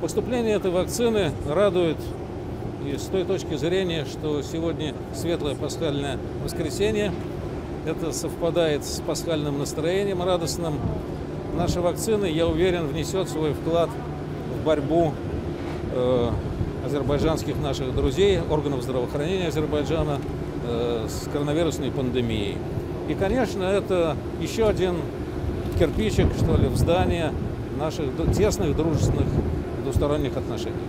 Поступление этой вакцины радует и с той точки зрения, что сегодня светлое пасхальное воскресенье. Это совпадает с пасхальным настроением радостным. Наша вакцина, я уверен, внесет свой вклад в борьбу э, азербайджанских наших друзей, органов здравоохранения Азербайджана э, с коронавирусной пандемией. И, конечно, это еще один кирпичик, что ли, в здание наших тесных дружественных двусторонних отношений.